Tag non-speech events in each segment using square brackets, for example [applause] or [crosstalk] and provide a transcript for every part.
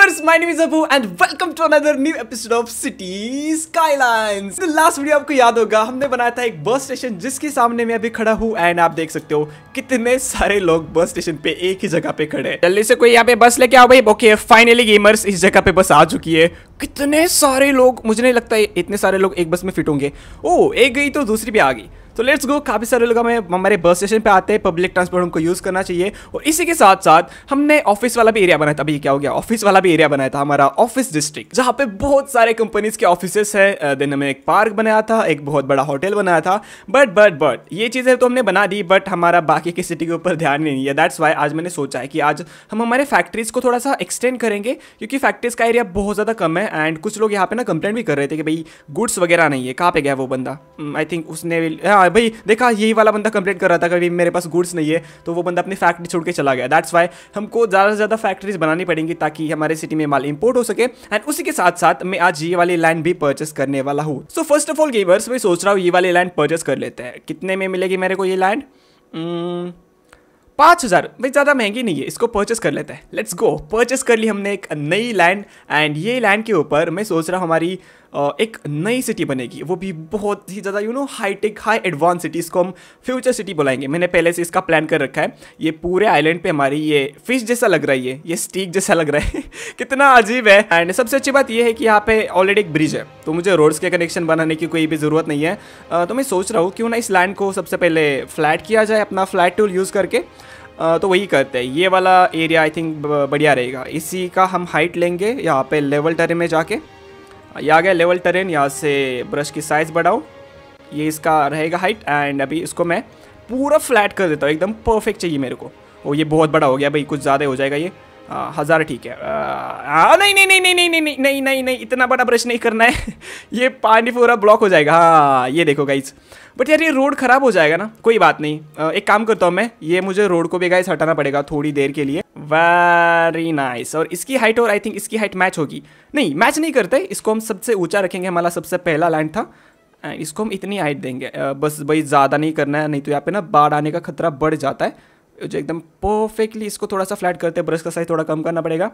gamers, my name is Abu and welcome to another new episode of City Skylines. The last video आपको याद होगा हमने बनाया था एक बस स्टेशन जिसके सामने मैं अभी खड़ा हूँ एंड आप देख सकते हो कितने सारे लोग बस स्टेशन पे एक ही जगह पे खड़े हैं। जल्दी से कोई यहाँ पे बस लेके आओ भाई। ओके फाइनली गेमर्स इस जगह पे बस आ चुकी है। कितने सारे लोग मुझे नहीं लगता है इतने सारे लोग एक बस में फिट होंगे। ओ एक गई तो दूसरी भी आ गई। तो लेट्स गो काफ़ी सारे लोग हमें हमारे बस स्टेशन पे आते हैं। पब्लिक ट्रांसपोर्ट हमको यूज़ करना चाहिए। और इसी के साथ साथ हमने ऑफ़िस वाला भी एरिया बनाया था। अभी क्या हो गया? ऑफ़िस वाला भी एरिया बनाया था हमारा ऑफ़िस डिस्ट्रिक्ट जहाँ पे बहुत सारे कंपनीज़ के ऑफ़िस है। देन हमने एक पार्क बनाया था, एक बहुत बड़ा होटल बनाया था। बट बट बट ये चीज़ें तो हमने बना दी बट हमारा बाकी की सिटी के ऊपर ध्यान नहीं है दैट्स वाई आज मैंने सोचा है कि आज हम हमारे फैक्ट्रीज को थोड़ा सा एक्सटेंड करेंगे, क्योंकि फैक्ट्रीज का एरिया बहुत ज़्यादा कम है। एंड कुछ लोग यहाँ पे ना कंप्लेंट भी कर रहे थे कि भाई गुड्स वगैरह नहीं है। कहाँ पे गया वो बंदा? आई थिंक उसने भाई, देखा, यही वाला बंदा कंप्लेंट कर रहा था कि मेरे पास गुड्स नहीं है तो वो बंदा अपनी फैक्ट्री छोड़ के चला गया। दैट्स वाई हमको ज़्यादा से ज़्यादा फैक्ट्रीज बनानी पड़ेंगी ताकि हमारे सिटी में माल इंपोर्ट हो सके। एंड उसी के साथ साथ मैं आज ये वाली लैंड भी परचेस करने वाला हूँ। So first of all gamers मैं सोच रहा हूँ ये वाली लैंड परचेस कर लेते हैं। कितने में मिलेगी मेरे को ये लैंड पाँच हज़ार। भाई, ज़्यादा महँगी नहीं है। इसको परचेस कर लेते हैं। लेट्स गो परचेस कर ली हमने एक नई लैंड एंड ये लैंड के ऊपर मैं सोच रहा हूँ हमारी एक नई सिटी बनेगी। वो भी बहुत ही ज़्यादा you know high hitech high advance city इसको हम फ्यूचर सिटी बुलाएँगे। मैंने पहले से इसका प्लान कर रखा है। ये पूरे आइलैंड पे हमारी ये फ़िश जैसा लग रहा है ये ये स्टीक जैसा लग रहा है। [laughs] कितना अजीब है। एंड सबसे अच्छी बात ये है कि यहाँ पे ऑलरेडी एक ब्रिज है। तो मुझे रोड्स के कनेक्शन बनाने की कोई भी ज़रूरत नहीं है। तो मैं सोच रहा हूँ क्यों ना इस लैंड को सबसे पहले फ्लैट किया जाए, अपना फ्लैट टूल यूज़ करके। तो वही करते हैं। ये वाला एरिया आई थिंक बढ़िया रहेगा। इसी का हम हाइट लेंगे यहाँ पे लेवल टरे में जाके। ये आ गया लेवल टरेन यहाँ से ब्रश की साइज़ बढ़ाओ। ये इसका रहेगा हाइट एंड अभी इसको मैं पूरा फ्लैट कर देता हूँ एकदम परफेक्ट चाहिए मेरे को। ओ ये बहुत बड़ा हो गया भाई कुछ ज़्यादा हो जाएगा ये। हज़ार ठीक है। आ, नहीं नहीं नहीं नहीं नहीं नहीं नहीं नहीं नहीं इतना बड़ा ब्रश नहीं करना है। [laughs] ये पानी पूरा ब्लॉक हो जाएगा। हाँ ये देखो गाइज़ बट यार ये रोड ख़राब हो जाएगा ना? कोई बात नहीं। एक काम करता हूँ मैं ये मुझे रोड को भी गाइज़ हटाना पड़ेगा थोड़ी देर के लिए। वेरी नाइस और इसकी हाइट और आई थिंक इसकी हाइट मैच होगी। नहीं मैच नहीं करते। इसको हम सबसे ऊँचा रखेंगे। हमारा सबसे पहला लैंड था। इसको हम इतनी हाइट देंगे। बस भाई ज़्यादा नहीं करना है, नहीं तो यहाँ पे ना बाढ़ आने का खतरा बढ़ जाता है। जो एकदम परफेक्टली इसको थोड़ा सा फ्लैट करते ब्रश का साइज़ थोड़ा कम करना पड़ेगा।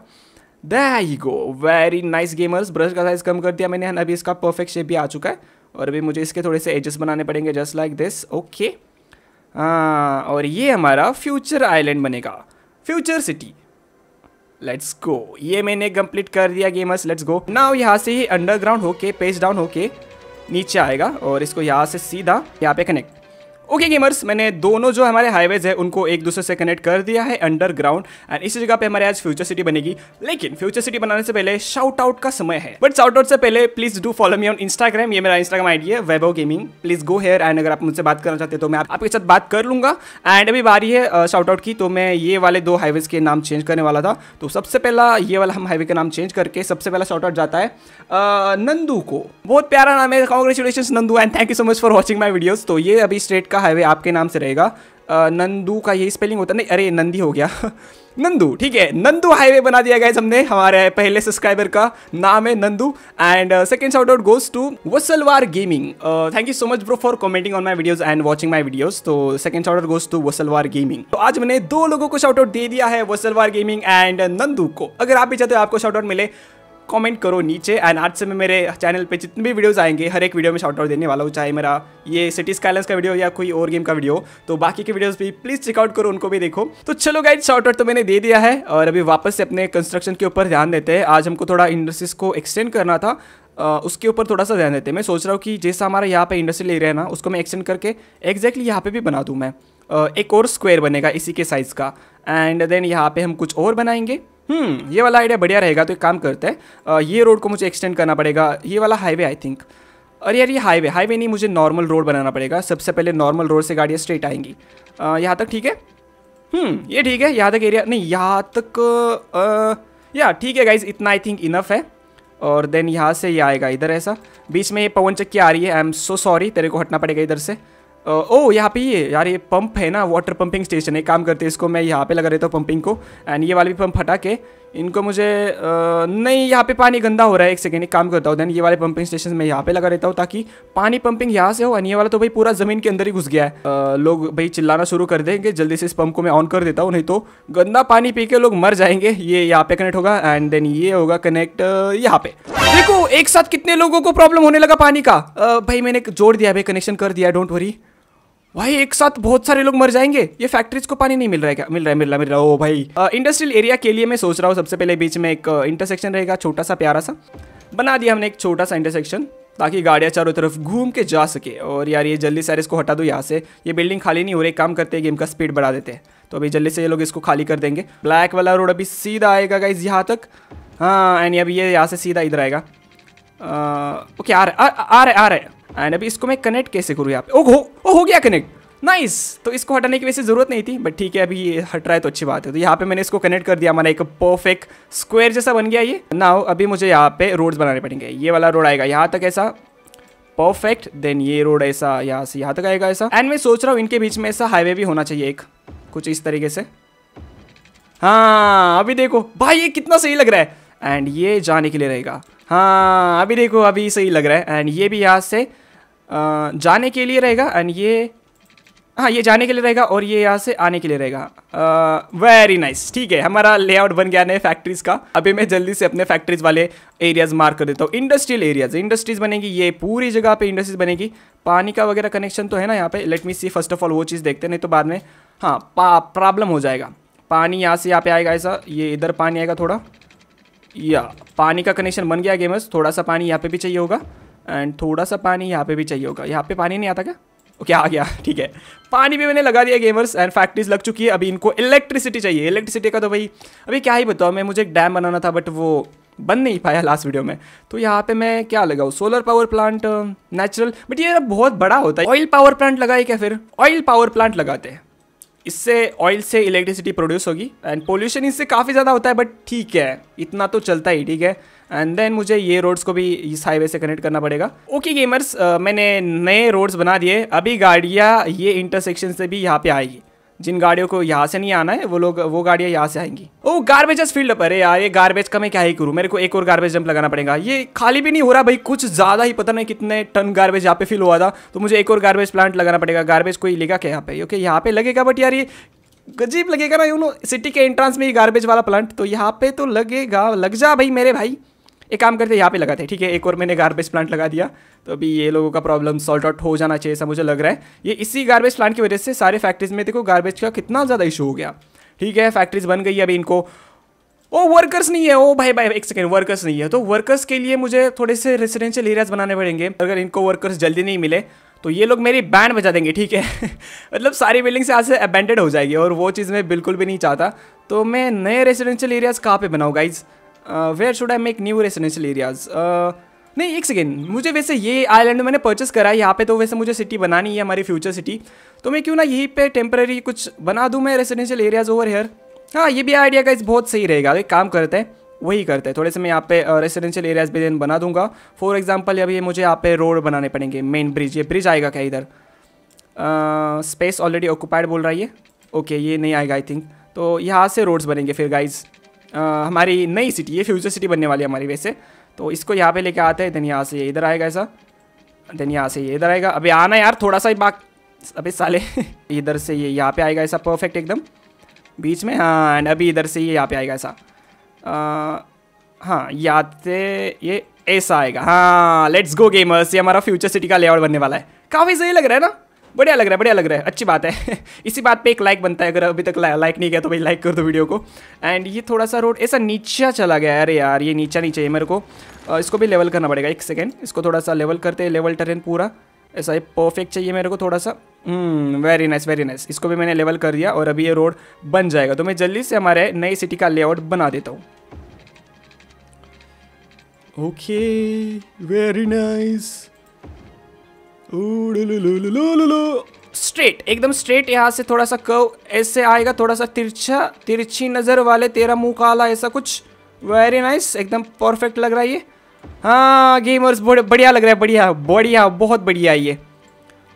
That go very nice gamers brush का साइज़ कम कर दिया मैंने। अभी इसका परफेक्ट शेप भी आ चुका है। और अभी मुझे इसके थोड़े से एजेस बनाने पड़ेंगे जस्ट लाइक दिस ओके हाँ और ये हमारा फ्यूचर आइलैंड बनेगा। Future city. लेट्स गो ये मैंने कंप्लीट कर दिया गेमर्स लेट्स गो नाउ यहाँ से ही अंडरग्राउंड होके पेज डाउन होके नीचे आएगा और इसको यहाँ से सीधा यहाँ पे कनेक्ट ओके okay, गेमर्स मैंने दोनों जो हमारे हाईवेज है उनको एक दूसरे से कनेक्ट कर दिया है अंडरग्राउंड एंड इसी जगह पे हमारे आज फ्यूचर सिटी बनेगी। लेकिन फ्यूचर सिटी बनाने से पहले शाउट आउट का समय है। बट शाउट आउट से पहले please do follow me on Instagram ये मेरा इंस्टाग्राम आईडी है Webo gaming please go here and अगर आप मुझसे बात करना चाहते तो मैं आप, आपके साथ बात कर लूँगा। एंड अभी बारी है शाउट आउट की तो मैं ये वाले दो हाईवेज के नाम चेंज करने वाला था। तो सबसे पहला ये वाला हम हाईवे का नाम चेंज करके सबसे पहला शाउट आउट जाता है नंदू को। बहुत प्यारा नाम है congratulation Nandu and thank you so much for watching my videos तो ये अभी स्टेट का हाईवे आपके नाम से रहेगा। नंदू का यही स्पेलिंग होता नहीं, अरे, नंदी हो गया। [laughs] नंदू, ठीक है। नंदू हाईवे बना दिया गया हमने, हमारे पहले सब्सक्राइबर का नाम है Nandu. And second shout out goes to Vasalwar gaming thank you so much bro for commenting on my videos and watching my videos तो second shout out goes to Vasalwar gaming तो आज मैंने दो लोगों को शाउट आउट दे दिया है वसलवार गेमिंग एंड नंदू को। अगर आप भी चाहते हो आपको शाउट आउट मिले कमेंट करो नीचे एंड आज से मैं मेरे चैनल पे जितने भी वीडियोस आएँगे, हर एक वीडियो में शॉर्ट आउट देने वाला हूँ, चाहे मेरा ये सिटी स्काइलेंस का वीडियो या कोई और गेम का वीडियो तो बाकी के वीडियोस भी प्लीज़ चेकआउट करो, उनको भी देखो। तो चलो गाइड शॉर्ट आउट तो मैंने दे दिया है, और अभी वापस से अपने कंस्ट्रक्शन के ऊपर ध्यान देते हैं। आज हमको थोड़ा इंडस्ट्रीज़ को एक्सटेंड करना था उसके ऊपर थोड़ा सा ध्यान देते हैं। मैं सोच रहा हूँ कि जैसा हमारा यहाँ पे इंडस्ट्रियल एरिया है ना, उसको मैं एक्सटेंड करके एक्जैक्टली यहाँ पे भी बना दूँ मैं। एक और स्क्वायर बनेगा इसी के साइज़ का एंड देन यहाँ पे हम कुछ और बनाएँगे। हम्म ये वाला आइडिया बढ़िया रहेगा तो एक काम करते हैं। ये रोड को मुझे एक्सटेंड करना पड़ेगा। ये वाला हाईवे आई थिंक अरे यार, ये हाईवे हाईवे नहीं, मुझे नॉर्मल रोड बनाना पड़ेगा। सबसे पहले नॉर्मल रोड से गाड़ियाँ स्ट्रेट आएँगी। यहाँ तक ठीक है? हम्म ये ठीक है। यहाँ तक एरिया नहीं, यहाँ तक या ठीक है गाइज़ इतना आई थिंक इनफ है। और देन यहाँ से ये आएगा, इधर ऐसा। बीच में ये पवन चक्की आ रही है। आई एम सो सॉरी तेरे को हटना पड़ेगा इधर से। ओ यहाँ पे ये यार ये पंप है ना वाटर पंपिंग स्टेशन है। काम करते हैं इसको मैं यहाँ पे लगा रहता हूँ पंपिंग को। एंड ये वाले भी पंप हटा के इनको मुझे आ, नहीं यहाँ पे पानी गंदा हो रहा है एक सेकेंड एक काम करता हूँ। देन ये वाले पंपिंग स्टेशन मैं यहाँ पे लगा देता हूँ ताकि पानी पंपिंग यहाँ से हो और ये वाला तो भाई पूरा ज़मीन के अंदर ही घुस गया है। आ, लोग भाई चिल्लाना शुरू कर देंगे जल्दी से इस पंप को मैं ऑन कर देता हूँ नहीं तो गंदा पानी पी के लोग मर जाएँगे। ये यहाँ पे कनेक्ट होगा एंड देन ये होगा कनेक्ट यहाँ पे। देखो एक साथ कितने लोगों को प्रॉब्लम होने लगा पानी का। भाई मैंने जोड़ दिया भाई कनेक्शन कर दिया डोंट वरी भाई, एक साथ बहुत सारे लोग मर जाएँगे। ये फैक्ट्रीज को पानी नहीं मिल रहा है क्या? मिल रहा है, मिल रहा मिल रहा ओ भाई इंडस्ट्रियल एरिया के लिए मैं सोच रहा हूँ, सबसे पहले बीच में एक इंटरसेक्शन रहेगा छोटा सा प्यारा सा बना दिया हमने एक छोटा सा इंटरसेक्शन ताकि गाड़ियाँ चारों तरफ़ घूम के जा सके। और यार, ये जल्दी सारे इसको हटा दो यहाँ से। ये बिल्डिंग खाली नहीं हो रही काम करते हैं गेम का स्पीड बढ़ा देते हैं। तो अभी जल्दी से ये लोग इसको खाली कर देंगे। ब्लैक वाला रोड अभी सीधा आएगा गाइज़ यहाँ तक। हाँ एंड अभी ये यहाँ से सीधा इधर आएगा। ओके आ रहा आ रहा आ रहा है। एंड अभी इसको मैं कनेक्ट कैसे करूँ यहाँ पे? ओ हो ओ, हो गया कनेक्ट नाइस तो इसको हटाने की वैसे ज़रूरत नहीं थी बट ठीक है, अभी ये हट रहा है तो अच्छी बात है। तो यहाँ पे मैंने इसको कनेक्ट कर दिया, हमारा एक परफेक्ट स्क्वायर जैसा बन गया ये। ना अभी मुझे यहाँ पे रोड्स बनाने पड़ेंगे। ये वाला रोड आएगा यहाँ तक ऐसा। परफेक्ट देन ये रोड ऐसा, यहाँ से, यहाँ तक आएगा ऐसा। एंड मैं सोच रहा हूँ इनके बीच में ऐसा हाईवे भी होना चाहिए एक। कुछ इस तरीके से। हाँ अभी देखो। भाई, ये कितना सही लग रहा है। एंड ये जाने के लिए रहेगा। हाँ अभी देखो, अभी सही लग रहा है। एंड ये भी यहाँ से जाने के लिए रहेगा। एंड ये हाँ ये जाने के लिए रहेगा और ये यहाँ से आने के लिए रहेगा। वेरी नाइस ठीक है। हमारा लेआउट बन गया नए फैक्ट्रीज का। अभी मैं जल्दी से अपने फैक्ट्रीज वाले एरियाज़ मार्क कर देता हूँ। इंडस्ट्रियल एरियाज़ इंडस्ट्रीज़ बनेगी, ये पूरी जगह पे इंडस्ट्रीज़ बनेगी। पानी का वगैरह कनेक्शन तो है ना यहाँ पे। Let me see first of all वो चीज़ देखते नहीं तो बाद में हाँ प्रॉब्लम हो जाएगा। पानी यहाँ से यहाँ पे आएगा ऐसा। ये इधर पानी आएगा थोड़ा। या, पानी का कनेक्शन बन गया गेमर्स थोड़ा सा पानी यहाँ पे भी चाहिए होगा एंड थोड़ा सा पानी यहाँ पे भी चाहिए होगा। यहाँ पे पानी नहीं आता क्या? ओके आ गया, [laughs] ठीक है। पानी भी मैंने लगा दिया गेमर्स एंड फैक्ट्रीज लग चुकी है, अभी इनको इलेक्ट्रिसिटी चाहिए। इलेक्ट्रिसिटी का तो भाई, अभी क्या ही बताओ मैं, मुझे एक डैम बनाना था बट वो बन नहीं पाया लास्ट वीडियो में। तो यहाँ पे मैं क्या लगाऊँ? Solar power plant natural but ये बहुत बड़ा होता है। ऑयल पावर प्लांट लगाए क्या फिर? ऑयल पावर प्लांट लगाते हैं। इससे ऑयल से इलेक्ट्रिसिटी प्रोड्यूस होगी। एंड पोल्यूशन इससे काफ़ी ज़्यादा होता है बट ठीक है, इतना तो चलता ही, ठीक है। एंड देन मुझे ये रोड्स को भी इस हाईवे से कनेक्ट करना पड़ेगा। ओके गेमर्स मैंने नए रोड्स बना दिए। अभी गाड़ियाँ ये इंटरसेक्शन से भी यहाँ पे आएगी। जिन गाड़ियों को यहाँ से नहीं आना है, वो लोग वो गाड़ियाँ यहाँ से आएँगी। ओ गार्बेज फ़ील्ड पर अरे यार, ये गार्बेज का मैं क्या ही करूँ? मेरे को एक और गार्बेज जंप लगाना पड़ेगा। ये खाली भी नहीं हो रहा भाई, कुछ ज़्यादा ही, पता नहीं कितने टन गार्बेज यहाँ पे फिल हुआ था। तो मुझे एक और गार्बेज प्लांट लगाना पड़ेगा। गार्बेज कोई लेगा क्या यहाँ पे? ओके यहाँ पे लगेगा बट यार ये गजीब लगेगा ना यू नो सिटी के एंट्रांस में ही गार्बेज वाला प्लांट तो यहाँ पे तो लगेगा। लग जा भाई मेरे भाई। एक काम करते यहाँ पे लगाते हैं, ठीक है? एक और मैंने गार्बेज प्लांट लगा दिया। तो अभी ये लोगों का प्रॉब्लम सॉल्ट आउट हो जाना चाहिए, ऐसा मुझे लग रहा है। ये इसी गार्बेज प्लांट की वजह से सारे फैक्ट्रीज में देखो गार्बेज का कितना ज़्यादा इशू हो गया। ठीक है? फैक्ट्रीज बन गई अभी इनको। ओ वर्कर्स नहीं है। ओ, भाई भाई, एक सेकेंड वर्कर्स नहीं है। तो वर्कर्स के लिए मुझे थोड़े से रेसिडेंशियल एरियाज़ बनाने पड़ेंगे। अगर इनको वर्कर्स जल्दी नहीं मिले तो ये लोग मेरी बैंड बजा देंगे, ठीक है? [laughs] मतलब सारी बिल्डिंग से आज से अबेंडेड हो जाएगी और वो चीज़ मैं बिल्कुल भी नहीं चाहता। तो मैं नए रेसिडेंशियल एरियाज़ कहाँ पे बनाऊँ guys where should I make new residential areas नहीं, एक सेकेंड मुझे वैसे ये आइलैंड मैंने परचेस करा है, यहाँ पे तो वैसे मुझे सिटी बनानी है, हमारी फ्यूचर सिटी तो मैं क्यों ना यहीं पे टेम्पररी कुछ बना दूँ मैं रेसिडेंशियल एरियाज़ ओवर हेयर हाँ ये भी आइडिया का इस बहुत सही रहेगा. एक काम करते हैं, वही करते हैं. थोड़े से मैं यहाँ पे रेसिडेंशियल एरियाज़ भी बना दूँगा. फॉर एग्ज़ाम्पल अभी मुझे यहाँ पे रोड बनाने पड़ेंगे मेन ब्रिज ये ब्रिज आएगा क्या इधर? स्पेस ऑलरेडी ऑक्यूपाइड बोल रहा है ये? ओके ये नहीं आएगा आई थिंक तो यहाँ से रोड्स बनेंगे फिर गाइज़ हमारी नई सिटी ये फ्यूचर सिटी बनने वाली है हमारी वैसे। तो इसको यहाँ पे लेके आते हैं देन यहाँ से ये इधर आएगा ऐसा देन यहाँ से ये इधर आएगा। अभी आना यार थोड़ा सा ही बाक, अभी साले। [laughs] इधर से ये यहाँ पे आएगा ऐसा परफेक्ट एकदम। बीच में हाँ एंड अभी इधर से ये यहाँ पे आएगा ऐसा। हाँ याद से ये ऐसा आएगा। हाँ लेट्स गो गेमर्स ये हमारा फ्यूचर सिटी का लेआउट बनने वाला है। काफ़ी सही लग रहा है ना? बढ़िया लग रहा है, बढ़िया लग रहा है। अच्छी बात है। [laughs] इसी बात पे एक लाइक बनता है, अगर अभी तक लाइक नहीं किया तो भाई लाइक कर दो वीडियो को। एंड ये थोड़ा सा रोड ऐसा नीचा चला गया अरे यार, ये नीचा नहीं चाहिए मेरे को। इसको भी लेवल करना पड़ेगा, एक सेकेंड इसको थोड़ा सा लेवल करते हैं लेवल टर्न पूरा। ऐसा ये परफेक्ट चाहिए मेरे को थोड़ा सा वेरी नाइस वेरी नाइस इसको भी मैंने लेवल कर दिया और अभी ये रोड बन जाएगा। तो मैं जल्दी से हमारे नई सिटी का लेआउट बना देता हूँ। ओके वेरी नाइस स्ट्रेट एकदम स्ट्रेट यहाँ से थोड़ा सा कर्व ऐसे आएगा थोड़ा सा तिरछा तिरछी नज़र वाले तेरा मुँह काला ऐसा कुछ वेरी नाइस एकदम परफेक्ट लग रहा है ये हाँ गेमर्स बढ़िया लग रहा है बढ़िया बढ़िया बहुत बढ़िया ये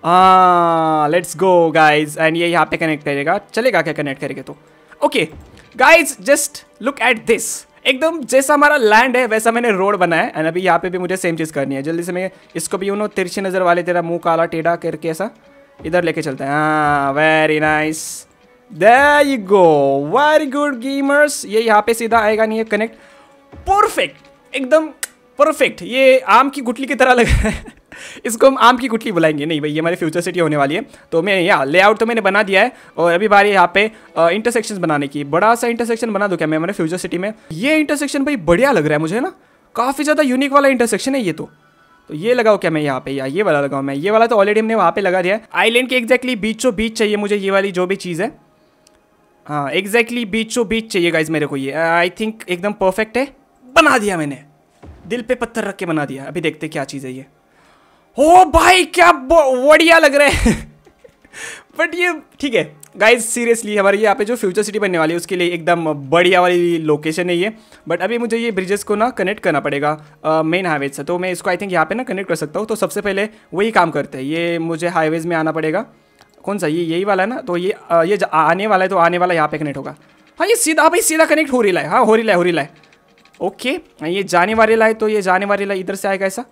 हाँ लेट्स गो गाइज़ एंड ये यहाँ पे कनेक्ट करेगा चलेगा क्या कनेक्ट करेगा तो okay guys just look at this एकदम जैसा हमारा लैंड है, वैसा मैंने रोड बनाया है। एंड अभी यहाँ पे भी मुझे सेम चीज़ करनी है। जल्दी से मैं इसको भी यूनो तिरछी नज़र वाले, तेरा मुँह काला, टेढ़ा करके ऐसा इधर लेके चलते हैं। हाँ very nice you go very good gamers ये यहाँ पे सीधा आएगा नहीं है कनेक्ट परफेक्ट एकदम परफेक्ट ये आम की गुटली की तरह लग रहा है। इसको हम आम की गुटली बुलाएँगे। नहीं भाई, ये हमारी फ्यूचर सिटी होने वाली है। तो मैं यहाँ लेआउट तो मैंने बना दिया है और अभी बारी यहाँ पे इंटरसेक्शन बनाने की। बड़ा सा इंटरसेक्शन बना दो क्या मैं हमारे फ्यूचर सिटी में? ये इंटरसेक्शन भाई बढ़िया लग रहा है मुझे ना? काफ़ी ज़्यादा यूनिक वाला इंटरसेक्शन है ये तो। तो ये लगाओ क्या मैं यहाँ पे? या ये वाला लगाऊँ मैं। ये वाला तो ऑलरेडी हमने वहाँ पे लगा दिया है। आईलैंड के एक्जैक्टली बीचों बीच चाहिए मुझे ये वाली जो भी चीज़ है। हाँ एग्जैक्टली बीचों बीच चाहिए गाइज़ मेरे को ये। आई थिंक एकदम परफेक्ट है। बना दिया मैंने। दिल पे पत्थर रख के बना दिया। अभी देखते क्या चीज़ है ये। ओ भाई क्या बढ़िया लग रहा है। बट ये ठीक है। गाइज़ सीरियसली हमारे यहाँ पे जो फ्यूचर सिटी बनने वाली है उसके लिए एकदम बढ़िया वाली लोकेशन है ये। बट अभी मुझे ये ब्रिजेस को ना कनेक्ट करना पड़ेगा मेन हाईवे से। तो मैं इसको आई थिंक यहाँ पे ना कनेक्ट कर सकता हूँ। तो सबसे पहले वही काम करते हैं। ये मुझे हाईवेज़ में आना पड़ेगा। कौन सा? ये यही वाला है ना? तो ये आ, ये आने वाला है तो आने वाला यहाँ पे कनेक्ट होगा। हाँ ये सीधा भाई सीधा कनेक्ट हो रही है हाँ हो रही है हो रही है ओके ये जाने वाले लाई तो ये जाने वाले लाई इधर से आएगा ऐसा।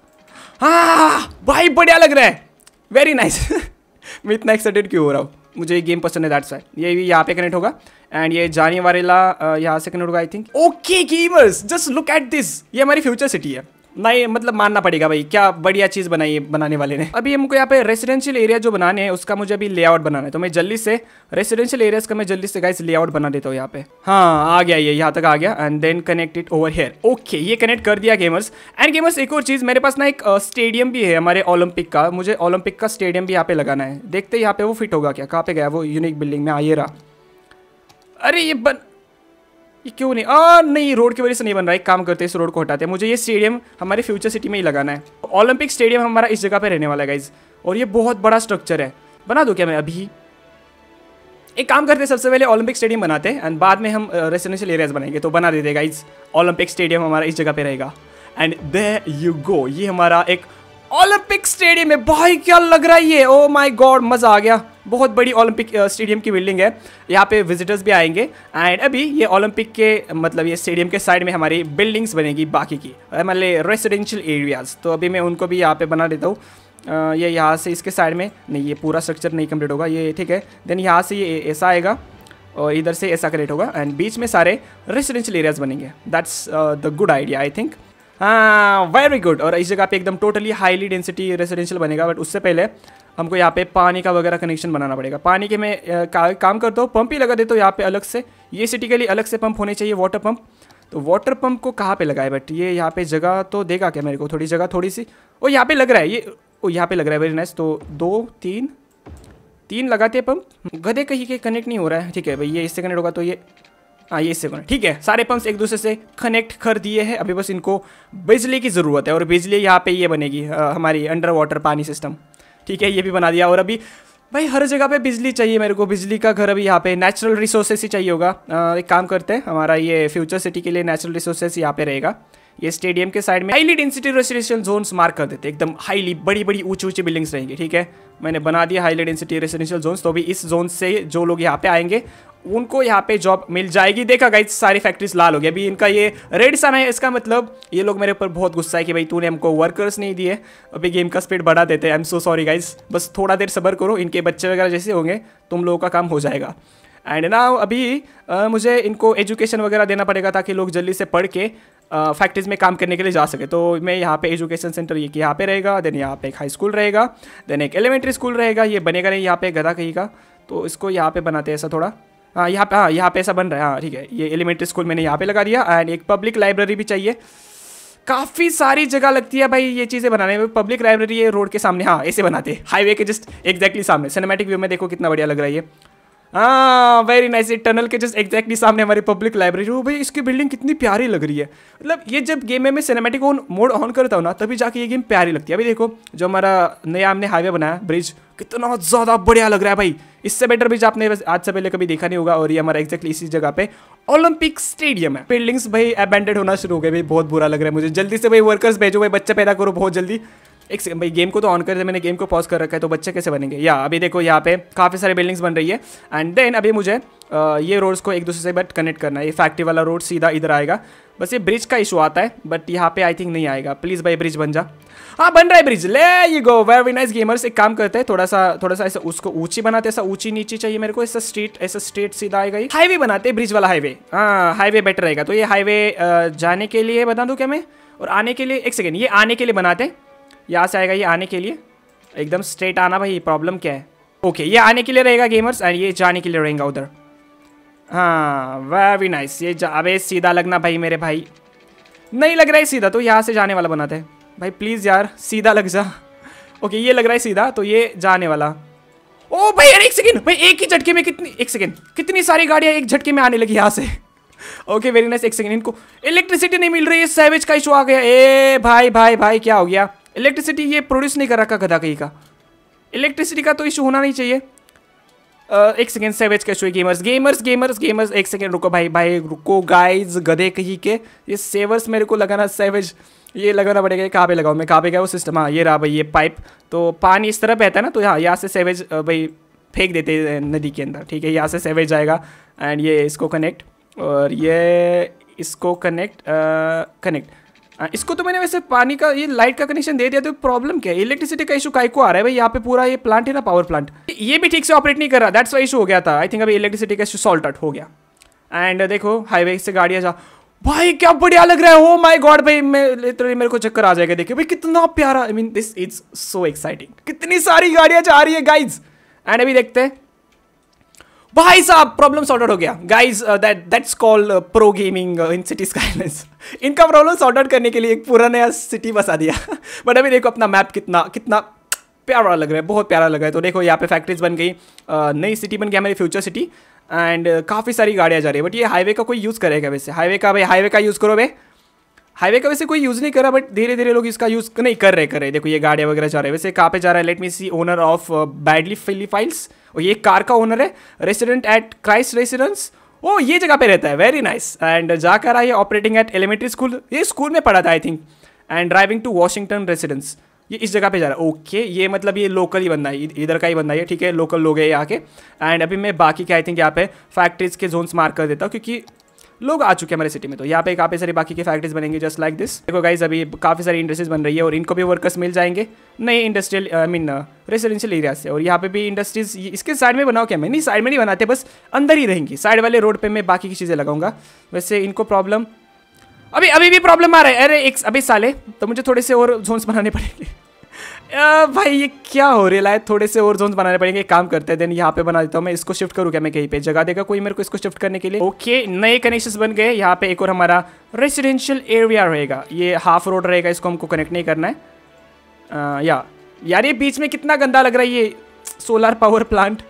हाँ भाई बढ़िया लग रहा है। वेरी नाइस [laughs] मैं इतना एक्साइटेड क्यों हो रहा हूँ? मुझे ये गेम पसंद है दैट्स वाई ये भी यहाँ पे कनेक्ट होगा। एंड ये जाने वाले ला यहाँ से कनेक्ट होगा I think okay gamers just look at this ये हमारी फ्यूचर सिटी है। नहीं मतलब मानना पड़ेगा भाई, क्या बढ़िया चीज़ बनाई, बनाने वाले ने। अभी हमको यहाँ पे रेसिडेंशियल एरिया जो बनाने हैं, उसका मुझे अभी लेआउट बनाना है। तो मैं जल्दी से रेसिडेंशियल एरियाज़ का मैं जल्दी से गाइस लेआउट बना देता हूँ यहाँ पे। हाँ आ गया ये, यहाँ तक आ गया। And then connect it over here okay ये कनेक्ट कर दिया गेमर्स एंड गेमर्स एक और चीज़, मेरे पास ना एक स्टेडियम भी है हमारे ओलंपिक का। मुझे ओलंपिक का स्टेडियम भी यहाँ पे लगाना है। देखते यहाँ पे वो फिट होगा क्या? कहाँ पे गया? वो यूनिक बिल्डिंग में, आइए रहा। अरे ये बन ये क्यों नहीं? आ, नहीं रोड की वजह से नहीं बन रहा है काम करते इस रोड को हटाते हैं। मुझे ये स्टेडियम हमारे फ्यूचर सिटी में ही लगाना है। ओलंपिक स्टेडियम हमारा इस जगह पे रहने वाला है गाइज़ और ये बहुत बड़ा स्ट्रक्चर है। बना दो क्या मैं अभी? एक काम करते हैं, सबसे पहले ओलंपिक स्टेडियम बनाते हैं एंड बाद में हम रेसिडेंशियल एरियाज़ बनाएँगे। तो बना देते गाइज़ ओलंपिक स्टेडियम हमारा इस जगह पे रहेगा। एंड दे यू गो ये हमारा एक ओलंपिक स्टेडियम है। भाई, क्या लग रहा है ये? ओ माय गॉड मज़ा आ गया। बहुत बड़ी ओलंपिक स्टेडियम की बिल्डिंग है। यहाँ पे विजिटर्स भी आएँगे। एंड अभी ये ओलंपिक के मतलब ये स्टेडियम के साइड में हमारी बिल्डिंग्स बनेगी बाकी की। मतलब रेसिडेंशियल एरियाज़ तो अभी मैं उनको भी यहाँ पे बना देता हूँ। ये यहाँ से इसके साइड में, नहीं, ये पूरा स्ट्रक्चर नहीं कंप्लीट होगा। ये ठीक है। देन यहाँ से ये ऐसा आएगा। और इधर से ऐसा कनेक्ट होगा। एंड बीच में सारे रेसिडेंशियल एरियाज़ बनेंगे। That's the good idea I think हाँ वेरी गुड और इस जगह पे एकदम टोटली हाईली डेंसिटी रेसिडेंशियल बनेगा बट उससे पहले हमको यहाँ पे पानी का वगैरह कनेक्शन बनाना पड़ेगा। पानी के मैं का, काम करता हूँ पंप ही लगा देता हूँ यहाँ पे अलग से। ये सिटी के लिए अलग से पंप होने चाहिए वाटर पंप तो वाटर पंप को कहाँ पे लगाए? बट ये यहाँ पे जगह तो देगा क्या मेरे को? थोड़ी जगह थोड़ी सी। ओ यहाँ पे लग रहा है ये ओ यहाँ पे लग रहा है वेरी नाइस तो दो तीन तीन लगाते पंप गधे कहीं के कनेक्ट नहीं हो रहा है। ठीक है भाई ये इससे कनेक्ट होगा तो ये हाँ ये इससे ठीक है सारे पंप्स एक दूसरे से कनेक्ट कर दिए हैं। अभी बस इनको बिजली की ज़रूरत है और बिजली यहाँ पे ये बनेगी आ, हमारी अंडर वाटर पानी सिस्टम ठीक है ये भी बना दिया और अभी भाई हर जगह पे बिजली चाहिए मेरे को। बिजली का घर अभी यहाँ पे नेचुरल रिसोर्सेस ही चाहिए होगा। एक काम करते हैं हमारा ये फ्यूचर सिटी के लिए नेचुरल रिसोर्सेस यहाँ पे रहेगा। ये स्टेडियम के साइड में highly density residential zone mark कर देते एकदम हाईली बड़ी बड़ी ऊँची ऊँची बिल्डिंग्स रहेंगी ठीक है? मैंने बना दिया हाईली डेंसिटी रेसिडेंशियल जोन तो अभी इस जोन से जो लोग यहाँ पे आएँगे उनको यहाँ पे जॉब मिल जाएगी। देखा गाइज़ सारी फैक्ट्रीज लाल हो गई। अभी इनका ये रेड सन है इसका मतलब ये लोग मेरे ऊपर बहुत गुस्सा है कि भाई तूने हमको वर्कर्स नहीं दिए। अभी गेम का स्पीड बढ़ा देते I am so sorry guys बस थोड़ा देर सबर करो इनके बच्चे वगैरह जैसे होंगे तुम लोगों का काम हो जाएगा। एंड ना अभी आ, मुझे इनको एजुकेशन वगैरह देना पड़ेगा ताकि लोग जल्दी से पढ़ के फैक्ट्रीज में काम करने के लिए जा सके। तो मैं यहाँ पे एजुकेशन सेंटर ये यहाँ पे रहेगा देन यहाँ पे एक हाई स्कूल रहेगा देन एक एलिमेंट्री स्कूल रहेगा, ये बनेगा नहीं, यहाँ पे गधा कहीं का तो इसको यहाँ पे बनाते हैं ऐसा थोड़ा। हाँ यहाँ पे हाँ यहाँ पे ऐसा बन रहा है। हाँ ठीक है, ये एलिमेंट्री स्कूल मैंने यहाँ पे लगा दिया एंड एक पब्लिक लाइब्रेरी भी चाहिए। काफ़ी सारी जगह लगती है भाई ये चीज़ें बनाने में। पब्लिक लाइब्रेरी है रोड के सामने हाँ ऐसे बनाते हाईवे के जस्ट एग्जैक्टली सामने। सिनेमेटिक व्यू में देखो कितना बढ़िया लग रहा है ये। हाँ वेरी नाइस टनल के जस्ट एक्जैक्टली सामने हमारी पब्लिक लाइब्रेरी हो। भाई, इसकी बिल्डिंग कितनी प्यारी लग रही है। मतलब ये जब गेम में मैं सिनेमेटिक ऑन मोड ऑन करता हूँ ना, तभी जाके ये गेम प्यारी लगती है। अभी देखो, जो हमारा नया हमने हाईवे बनाया ब्रिज कितना ज़्यादा बढ़िया लग रहा है भाई। इससे बेटर ब्रिज आपने आज से पहले कभी देखा नहीं होगा, और ये हमारा एक्जैक्टली इसी जगह पे ओलंपिक स्टेडियम है। बिल्डिंग्स भाई अबेंडेड होना शुरू हो गए भाई, बहुत बुरा लग रहा है मुझे। जल्दी से भाई वर्कर्स भेजो भाई, बच्चे पैदा करो बहुत जल्दी। एक भाई गेम को तो ऑन कर दिया मैंने गेम को पॉज कर रखा है तो बच्चे कैसे बनेंगे? या, अभी देखो, यहाँ पे काफ़ी सारे बिल्डिंग्स बन रही है। एंड देन अभी मुझे ये रोड्स को एक दूसरे से बट कनेक्ट करना है। ये फैक्ट्री वाला रोड सीधा इधर आएगा। बस ये ब्रिज का इशू आता है बट यहाँ पे आई थिंक नहीं आएगा। प्लीज़ भाई ब्रिज बन जा। हाँ बन रहा है ब्रिज ले ये गो वेरी नाइस गेमर्स एक काम करते हैं थोड़ा सा थोड़ा सा ऐसा उसको ऊँची बनाते ऐसा ऊँची नीचे चाहिए मेरे को, ऐसा स्ट्रीट ऐसा स्ट्रीट सीधा आएगा हाईवे बनाते हैं ब्रिज वाला हाईवे हाँ हाईवे बेटर रहेगा। तो ये हाईवे जाने के लिए बता दूँ क्या मैं? और आने के लिए, एक सेकेंड ये आने के लिए बनाते हैं। यहाँ से आएगा ये आने के लिए? एकदम स्ट्रेट आना भाई प्रॉब्लम क्या है? ओके ये आने के लिए रहेगा गेमर्स एंड ये जाने के लिए रहेगा उधर। हाँ वेरी नाइस ये अबे सीधा लगना भाई मेरे भाई। नहीं लग रहा है सीधा तो यहाँ से जाने वाला बनाते हैं। भाई प्लीज़ यार, सीधा लग जा। ओके ये लग रहा है सीधा तो ये जाने वाला। ओ भाई यार एक सेकेंड भाई, एक ही झटके में कितनी, एक सेकेंड कितनी सारी गाड़ियाँ एक झटके में आने लगी यहाँ से। ओके वेरी नाइस एक सेकेंड इनको इलेक्ट्रिसिटी नहीं मिल रही है सैवेज का इशू आ गया। ए भाई भाई भाई, क्या हो गया? इलेक्ट्रिसिटी ये प्रोड्यूस नहीं कर रहा रखा गधा कहीं का। इलेक्ट्रिसिटी का तो इशू होना नहीं चाहिए। uh, एक सेकेंड सेवेज का issue gamers gamers gamers gamers एक सेकेंड रुको भाई भाई रुको गाइज़ गधे कहीं के। ये सेवर्स मेरे को लगाना सेवेज ये लगाना पड़ेगा कहाँ पे लगाओ मैं? कहाँ पे गया वो सिस्टम हाँ ये रहा भाई ये पाइप तो पानी इस तरह बहता है ना तो यहाँ यहाँ से सेवेज भाई फेंक देते हैं नदी के अंदर ठीक है? यहाँ से सेवेज जाएगा एंड ये इसको कनेक्ट और ये इसको कनेक्ट कनेक्ट इसको तो मैंने वैसे पानी का, ये लाइट का कनेक्शन दे दिया तो प्रॉब्लम क्या है? इलेक्ट्रिसिटी का इशू को आ रहा है भाई, यहाँ पे पूरा ये प्लांट है ना पावर प्लांट ये भी ठीक से ऑपरेट नहीं कर रहा दैट्स वाई इशू हो गया था। आई थिंक अभी इलेक्ट्रिसिटी का इशू सॉल्ट आउट हो गया। एंड देखो हाईवे से गाड़ियाँ जा भाई, क्या बढ़िया लग रहा है हो माय गॉड भाई, मैं लिटरली मेरे को चक्कर आ जाएगा, देखिए। भाई, कितना प्यारा I mean this is so exciting कितनी सारी गाड़ियाँ जा रही है गाइज़ एंड अभी देखते हैं। भाई साहब प्रॉब्लम सॉर्ट आउट हो गया। Guys that that's called pro gaming in City Skylines इनका प्रॉब्लम सॉर्ट आउट करने के लिए एक पूरा नया सिटी बसा दिया। [laughs] बट अभी देखो अपना मैप कितना कितना प्यारा लग रहा है बहुत प्यारा लग रहा है। तो देखो यहाँ पे फैक्ट्रीज बन गई uh, नई सिटी बन गया हमारी फ्यूचर सिटी एंड काफ़ी सारी गाड़ियाँ जा रही है। बट ये हाईवे का कोई यूज़ करेगा वैसे? हाईवे का भाई हाईवे का यूज़ करो भाई। हाईवे का वैसे कोई यूज़ नहीं कर रहा बट धीरे धीरे लोग इसका यूज़ नहीं कर रहे कर रहे देखो ये गाड़ियाँ वगैरह जा रहे हैं। वैसे कहाँ पे जा रहा है? Let me see owner of badly filly files और ये कार का ओनर है रेसिडेंट एट क्राइस्ट रेसिडेंस ओ, ये जगह पे रहता है वेरी नाइस एंड जाकर I operating at elementary school ये स्कूल में पढ़ा था I think and driving to Washington residence ये इस जगह पे जा रहा है। ओके ये मतलब ये लोकल ही बंदा है। इधर का ही बंदा है ठीक है? लोकल लोग है यहाँ के। एंड अभी मैं बाकी के आई थिंक यहाँ पे फैक्ट्रीज के जोन्स मार्क कर देता हूँ, क्योंकि लोग आ चुके हैं हमारे सिटी में। तो यहाँ पे काफ़ी सारी बाकी की फैक्ट्रीज बनेंगे जस्ट लाइक दिस देखो गाइज़ अभी काफ़ी सारी इंडस्ट्रीज़ बन रही है और इनको भी वर्कर्स मिल जाएँगे नए industrial I mean residential area से। और यहाँ पे भी इंडस्ट्रीज़ इसके साइड में बनाओ क्या? मैं नहीं साइड में नहीं बनाते, बस अंदर ही रहेंगी। साइड वाले रोड पर मैं बाकी की चीज़ें लगाऊँगा। वैसे इनको प्रॉब्लम अभी अभी भी प्रॉब्लम आ रहा है। अरे एक, अभी साले तो मुझे थोड़े से और जोन्स बनाने पड़ेंगे। भाई ये क्या हो रहा है? थोड़े से और जोन बनाने पड़ेंगे। काम करते हैं देन यहाँ पे बना देता हूँ मैं। इसको शिफ्ट करूँ क्या मैं कहीं पे? जगह देगा कोई मेरे को इसको शिफ्ट करने के लिए? ओके नए कनेक्शन बन गए। यहाँ पे एक और हमारा रेसिडेंशियल एरिया रहेगा। ये हाफ़ रोड रहेगा इसको हमको कनेक्ट नहीं करना है। आ, या। यार ये बीच में कितना गंदा लग रहा है ये सोलर पावर प्लांट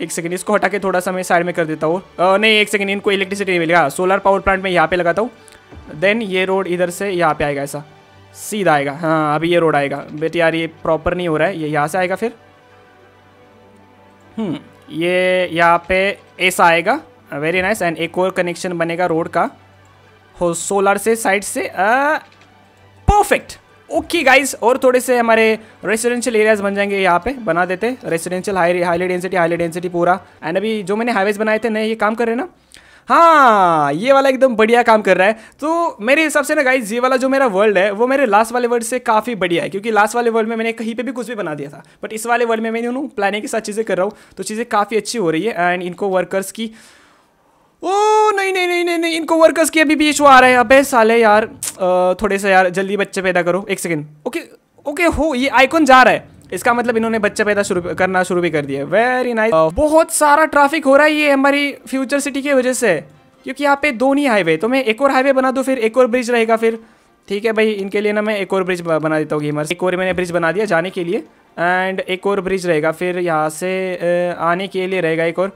एक सेकेंड इसको हटा के थोड़ा सा मैं साइड में कर देता हूँ। नहीं एक सेकेंड इनको इलेक्ट्रिसिटी नहीं मिलेगा। सोलर पावर प्लांट में यहाँ पे लगाता हूँ। देन ये रोड इधर से यहाँ पे आएगा ऐसा। सीधा आएगा। हाँ अभी ये रोड आएगा। बेटे, यार, ये प्रॉपर नहीं हो रहा है। ये यहाँ से आएगा फिर? हम्म ये यहाँ पे ऐसा आएगा। वेरी नाइस एंड एक और कनेक्शन बनेगा रोड का। हो सोलर से साइड से। परफेक्ट ओके गाइस और थोड़े से हमारे रेसिडेंशियल एरियाज़ बन जाएँगे यहाँ पे। बना देते। Residential high highly density highly density पूरा। एंड अभी जो मैंने हाईवेज बनाए थे, नए ये काम कर रहे ना? हाँ ये वाला एकदम बढ़िया काम कर रहा है। तो मेरे हिसाब से ना गाइज़ ये वाला जो मेरा वर्ल्ड है, वो मेरे लास्ट वाले वर्ल्ड से काफ़ी बढ़िया है, क्योंकि लास्ट वाले वर्ल्ड में मैंने कहीं पे भी कुछ भी बना दिया था। बट इस वाले वर्ल्ड में मैं यूँ प्लानिंग के साथ चीज़ें कर रहा हूँ तो चीज़ें काफ़ी अच्छी हो रही है एंड इनको वर्कर्स की ओ, नहीं नहीं नहीं नहीं नहीं, इनको वर्कर्स की अभी भी इशू आ रहा है। अबे साले यार थोड़े से यार, जल्दी बच्चे पैदा करो, एक सेकेंड ओके ओके हो, ये आइकॉन जा रहा है। इसका मतलब इन्होंने बच्चा पैदा शुरू करना शुरू भी कर दिया। Very nice nice. बहुत सारा ट्रैफ़िक हो रहा है ये हमारी फ्यूचर सिटी की वजह से। क्योंकि यहाँ पे दो नहीं हाईवे तो मैं एक और हाईवे बना दूँ, फिर एक और ब्रिज रहेगा फिर। ठीक है भाई, इनके लिए ना मैं एक और ब्रिज बना देता हूँ गेमर्स एक और मैंने ब्रिज बना दिया जाने के लिए। एंड एक और ब्रिज रहेगा फिर यहाँ से आने के लिए रहेगा एक और।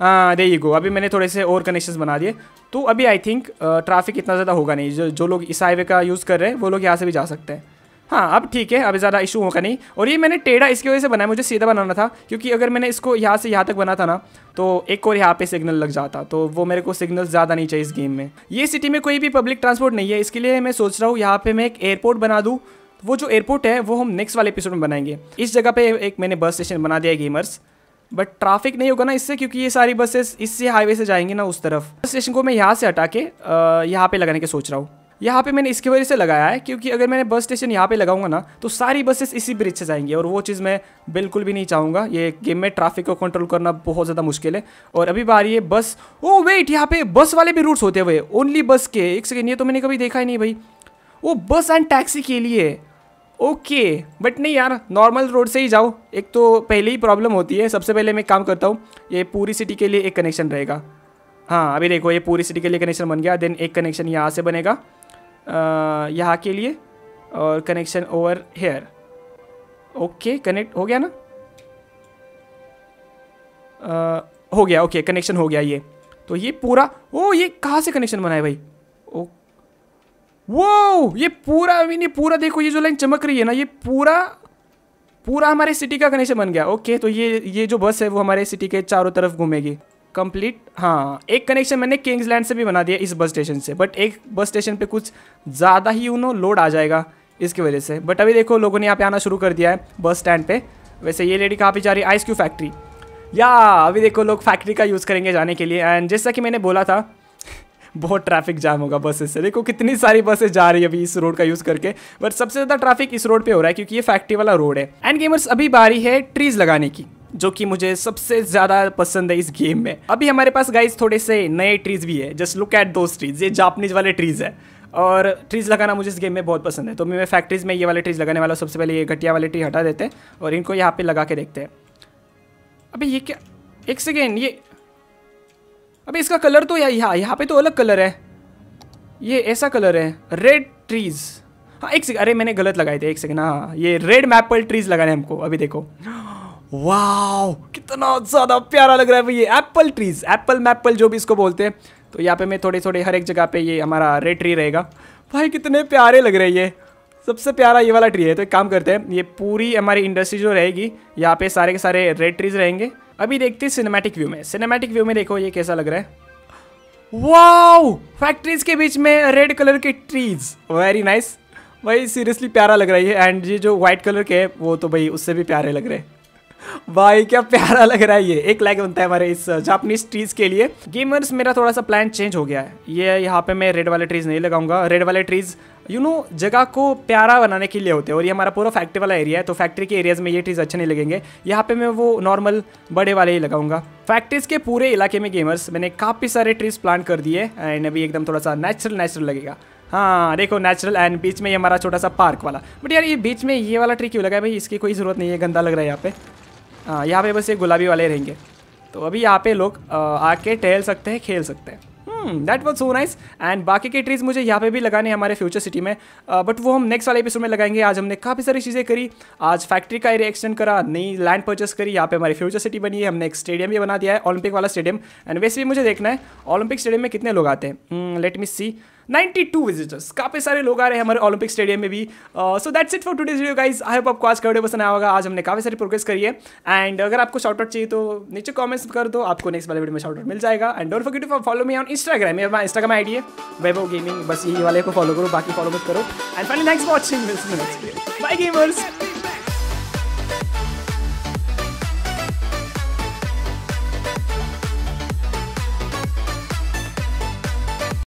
हाँ दे ही गो अभी मैंने थोड़े से और कनेक्शन बना दिए। तो अभी आई थिंक ट्रैफ़िक इतना ज़्यादा होगा नहीं। जो जो लोग इस हाईवे का यूज़ कर रहे हैं, वो लोग यहाँ से भी जा सकते हैं। हाँ अब ठीक है, अभी ज़्यादा इशू होगा नहीं। और ये मैंने टेढ़ा इसकी वजह से बनाया, मुझे सीधा बनाना था, क्योंकि अगर मैंने इसको यहाँ से यहाँ तक बना था ना तो एक और यहाँ पे सिग्नल लग जाता तो वो मेरे को सिग्नल ज़्यादा नहीं चाहिए इस गेम में। ये सिटी में कोई भी पब्लिक ट्रांसपोर्ट नहीं है, इसके लिए मैं सोच रहा हूँ, यहाँ पे मैं एक एयरपोर्ट बना दूँ। वो जो एयरपोर्ट है, वो हम नेक्स्ट वाले एपिसोड में बनाएँगे। इस जगह पे एक मैंने बस स्टेशन बना दिया है गेमर्स बट ट्रैफ़िक नहीं होगा ना इससे, क्योंकि ये सारी बसेस इससे हाईवे से जाएँगी ना उस तरफ़। बस स्टेशन को मैं यहाँ से हटा के यहाँ पे लगाने की सोच रहा हूँ। यहाँ पे मैंने इसकी वजह से लगाया है, क्योंकि अगर मैंने बस स्टेशन यहाँ पे लगाऊँगा ना तो सारी बसेस इसी ब्रिज से जाएँगी और वो चीज़ मैं बिल्कुल भी नहीं चाहूँगा। ये गेम में ट्रैफ़िक को कंट्रोल करना बहुत ज़्यादा मुश्किल है। और अभी बारी है बस। ओ वेट यहाँ पे बस वाले भी रूट्स होते हुए ओनली बस के। एक सेकेंड ये तो मैंने कभी देखा ही नहीं भाई। वो बस एंड टैक्सी के लिए। ओके बट नहीं यार नॉर्मल रोड से ही जाओ। एक तो पहले ही प्रॉब्लम होती है। सबसे पहले मैं काम करता हूँ, ये पूरी सिटी के लिए एक कनेक्शन रहेगा। हाँ अभी देखो, ये पूरी सिटी के लिए कनेक्शन बन गया देन एक कनेक्शन यहाँ से बनेगा। यहाँ के लिए और connection over here okay connect हो गया ना? आ, हो गया ओके okay, कनेक्शन हो गया ये। तो ये पूरा ओ ये कहाँ से कनेक्शन बना है भाई? ओ वो ये पूरा अभी नहीं पूरा देखो ये जो लाइन चमक रही है ना ये पूरा पूरा हमारे सिटी का कनेक्शन बन गया। ओके तो ये ये जो बस है वो हमारे सिटी के चारों तरफ़ घूमेगी। कंप्लीट हाँ एक कनेक्शन मैंने किंग्सलैंड से भी बना दिया इस बस स्टेशन से बट एक बस स्टेशन पे कुछ ज़्यादा ही यू नो लोड आ जाएगा इसकी वजह से। बट अभी देखो, लोगों ने यहाँ पे आना शुरू कर दिया है बस स्टैंड पे। वैसे ये लेडी कहाँ पे जा रही है? आइस क्यू फैक्ट्री या, अभी देखो, लोग फैक्ट्री का यूज़ करेंगे जाने के लिए। एंड जैसा कि मैंने बोला था, [laughs] बहुत ट्रैफ़िक जाम होगा बसेस से। देखो, कितनी सारी बसेस जा रही है अभी इस रोड का यूज़ करके। बट सबसे ज़्यादा ट्रैफ़िक इस रोड पे हो रहा है क्योंकि ये फैक्ट्री वाला रोड है। एंड गेमर्स अभी बारी है ट्रीज लगाने की। जो कि मुझे सबसे ज़्यादा पसंद है इस गेम में। अभी हमारे पास गाइज़ थोड़े से नए ट्रीज भी है। जस्ट लुक एट दो ट्रीज ये जापनीज वाले ट्रीज है। और ट्रीज लगाना मुझे इस गेम में बहुत पसंद है। तो मैं फैक्ट्रीज में ये वाले ट्रीज लगाने वाला सबसे पहले ये घटिया वाले ट्री हटा देते हैं और इनको यहाँ पे लगा के देखते हैं। अभी ये क्या? एक सेकेंड ये अभी इसका कलर तो यहाँ यहाँ पे तो अलग कलर है। ये ऐसा कलर है। रेड ट्रीज हाँ एक सेकेंड अरे मैंने गलत लगाए थे। एक सेकेंड हाँ ये रेड मैपल ट्रीज लगाने हमको। अभी देखो। वाह कितना ज़्यादा प्यारा लग रहा है भाई ये एप्पल ट्रीज एप्पल मैपल जो भी इसको बोलते हैं। तो यहाँ पे मैं थोड़े थोड़े हर एक जगह पे ये हमारा रेड ट्री रहेगा। भाई कितने प्यारे लग रहे हैं ये। सबसे प्यारा ये वाला ट्री है। तो एक काम करते हैं, ये पूरी हमारी इंडस्ट्री जो रहेगी, यहाँ पे सारे के सारे रेड ट्रीज रहेंगे। अभी देखते हैं सिनेमैटिक व्यू में। सिनेमैटिक व्यू में देखो ये कैसा लग रहा है। वाओ फैक्ट्रीज के बीच में रेड कलर के ट्रीज वेरी नाइस भाई सीरियसली प्यारा लग रहा है एंड ये जो व्हाइट कलर के है, वो तो भाई उससे भी प्यारे लग रहे हैं। भाई, क्या प्यारा लग रहा है ये? एक लाइक बनता है हमारे इस जापानीज ट्रीज के लिए। गेमर्स मेरा थोड़ा सा प्लान चेंज हो गया है। ये यहाँ पे मैं रेड वाले ट्रीज नहीं लगाऊँगा। रेड वाले ट्रीज यू नो जगह को प्यारा बनाने के लिए होते हैं और ये हमारा पूरा फैक्ट्री वाला एरिया है तो फैक्ट्री के एरियाज़ में ये ट्रीज अच्छे नहीं लगेंगे। यहाँ पे मैं वो नॉर्मल बड़े वाले ही लगाऊँगा। फैक्ट्रीज के पूरे इलाके में गेमर्स मैंने काफ़ी सारे ट्रीज प्लान कर दिए एंड अभी एकदम थोड़ा सा नेचुरल नेचुरल लगेगा। हाँ देखो नेचुरल एंड बीच में ये हमारा छोटा सा पार्क वाला। बट यार, ये बीच में ये वाला ट्री क्यों लगा है भाई? इसकी कोई ज़रूरत नहीं है, गंदा लग रहा है यहाँ पे। यहाँ पे बस ये गुलाबी वाले रहेंगे। तो अभी यहाँ पे लोग आके टहल सकते हैं खेल सकते हैं। That was so nice and बाकी के ट्रीज मुझे यहाँ पे भी लगाने हमारे फ्यूचर सिटी में। बट uh, वो हम नेक्स्ट वाले एपिसोड में लगाएँगे। आज हमने काफ़ी सारी चीज़ें करी। आज फैक्ट्री का एरिया एक्सटेंड करा नई लैंड परचेस करी। यहाँ पे हमारी फ्यूचर सिटी बनी है। हमने एक स्टेडियम भी बना दिया है ओलंपिक वाला स्टेडियम एंड वैसे भी मुझे देखना है ओलंपिक स्टेडियम में कितने लोग आते हैं? लेट मी सी 92 विजिटर्स काफ़ी सारे लोग आ रहे हैं हमारे ओलंपिक स्टेडियम में भी। So that's it for today's video guys I hope आपको आज का वीडियो पसंद आया होगा। आज हमने काफ़ी सारी प्रोग्रेस करी है। एंड अगर आपको शॉर्ट आउट चाहिए तो नीचे कमेंट्स कर दो। आपको नेक्स्ट वाले वीडियो में शॉर्ट आउट मिल जाएगा। And don't forget to follow me on Instagram मेरा इंस्टाग्राम आईडी है। वैभव गेमिंग बस यही वाले को फॉलो करो, बाकी फॉलो मत करो। And finally thanks for watching bye gamers